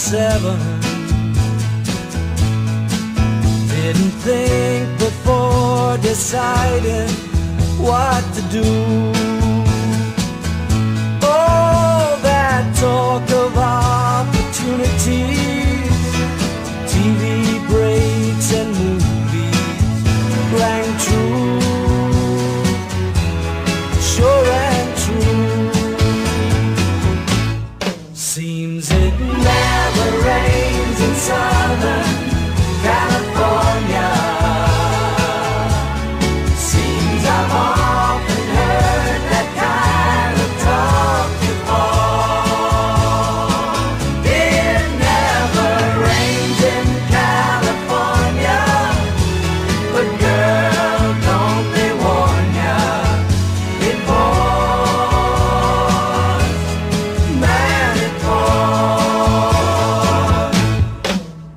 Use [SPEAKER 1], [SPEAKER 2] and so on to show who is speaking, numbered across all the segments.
[SPEAKER 1] seven. Didn't think before deciding what to do. inside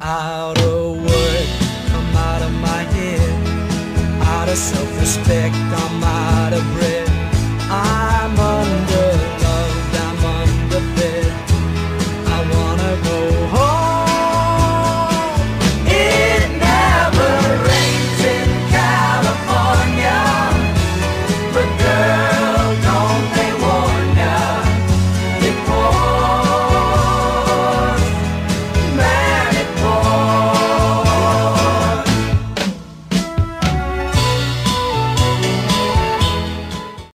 [SPEAKER 1] Out of wood, I'm out of my head. Out of self-respect, I'm out of breath.